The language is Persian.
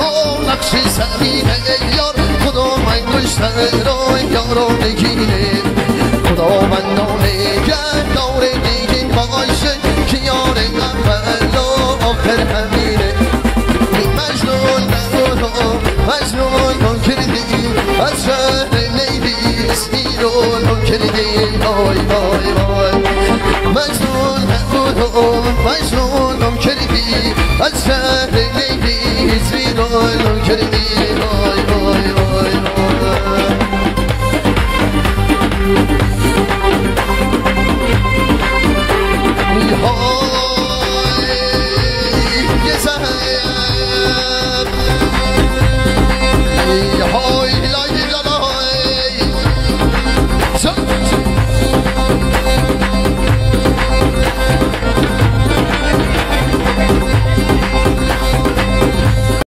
او نقش زمین یار خدا من کشته را یارو نگیره خدا من نگه دار دیگه باشه که یار اول و آخر همینه مجنون نگو مجنون کردی از شهر لیلی اسمی رو کردی وای وای وای مجنون نگو مجنون کردی از شهر